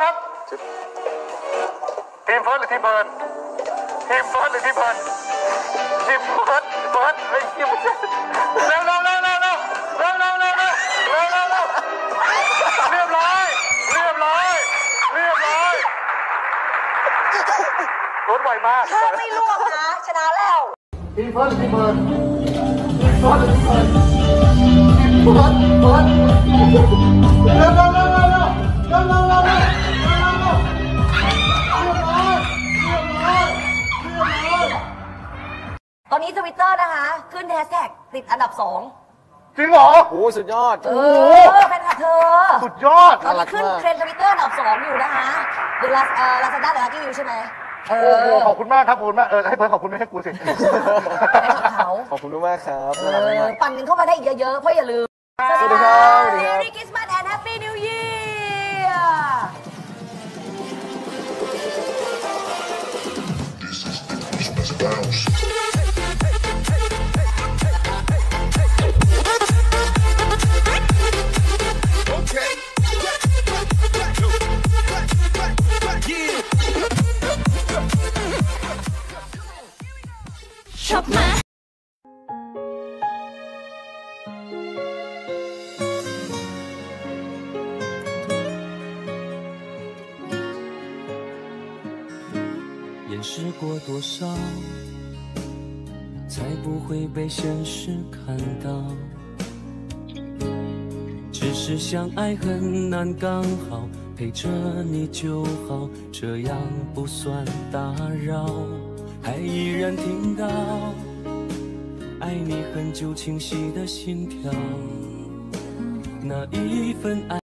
ครับ ทีมเฟิร์สหรือทีมเบิร์นทีมเฟิร์สหรือทีมเบิร์นทีมเฟิร์สเฟิร์สเฮ้ยทีมเร็วเร็วเร็วเร็วเร็วเร็วเร็วเร็วเร็วเร็วเร็วเร็วเรียบร้อยเรียบร้อยเรียบร้อยรถไวมากถ้าไม่ล่วงนะชนะแล้วทีมเฟิร์สทีมเบิร์นทีมเฟิร์สทีมเบิร์นทีมเฟิร์สเฟิร์ส อนนี้ทวิตเตอร์นะคะ ขึ้นแฮชแท็กติดอันดับสองจริงเหรอ โอ้สุดยอด เออแฟนคลับเธอสุดยอด ตอนนี้ขึ้นเทรนด์ทวิตเตอร์อันดับสองอยู่นะคะเดลาเอ่อลาซาด้าเดลากิวิวใช่ไหมเอโอ้โหอขอบคุณมากครับขอบคุณมากเออให้เพิร์นขอบคุณไม่ให้กูสิแฟนคลับเขาขอบคุณมากครับเอน่ารักอมากปั่นกันเข้ามาได้อีกเยอะๆเพราะอย่าลืมสวัสดีครับสวัสดีครับ Merry Christmas and Happy New Year Okay. 掩饰过多少，才不会被现实看到？只是相爱很难，刚好陪着你就好，这样不算打扰。还依然听到爱你很久清晰的心跳，那一份爱。